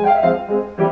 Música